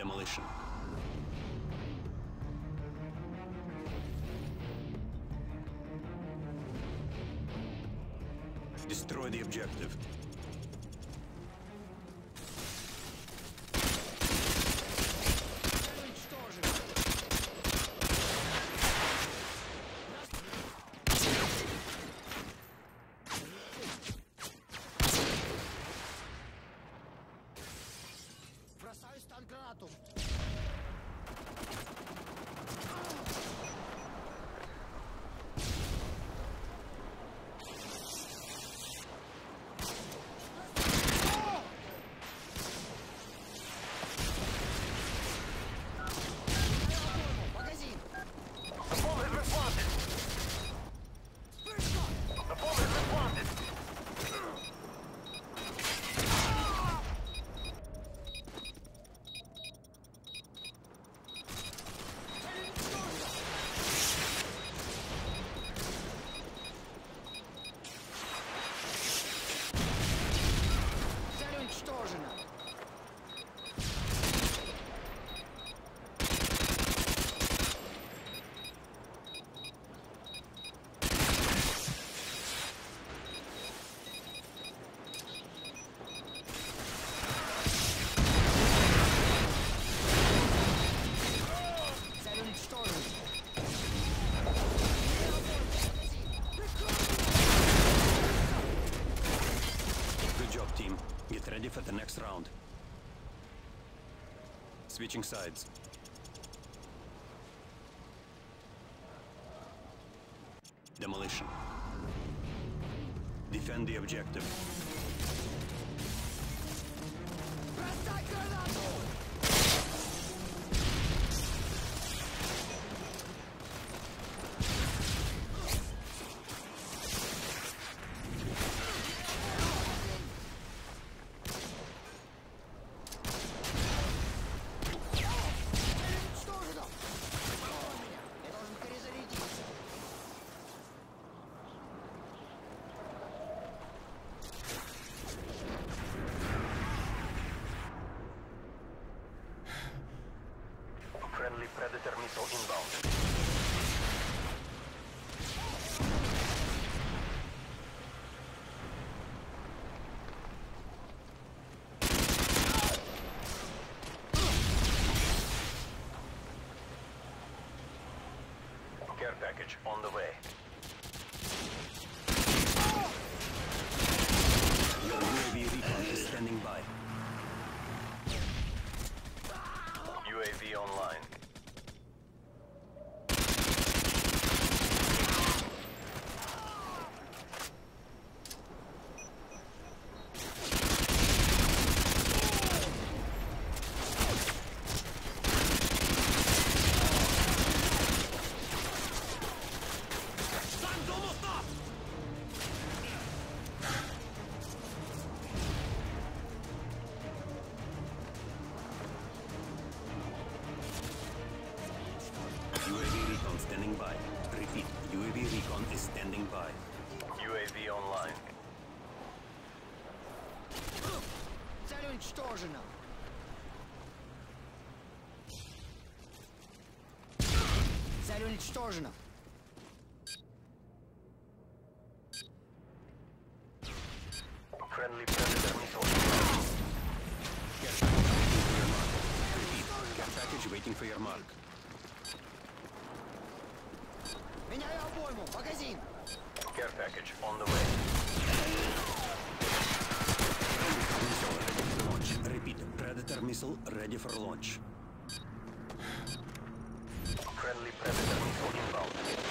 Demolition. Destroy the objective. The next round. Switching sides. Demolition. Defend the objective. Friendly Predator missile inbound. Care package on the way. Your UAV recon is standing by. Online. Is standing by. UAV online. Цель уничтожена. Цель уничтожена. Friendly Predator missile inbound. Care package waiting for your mark. Меняю обойму. Магазин. Care package on the way. Missile ready for launch. Repeat, Predator missile ready for launch. Friendly Predator missile inbound.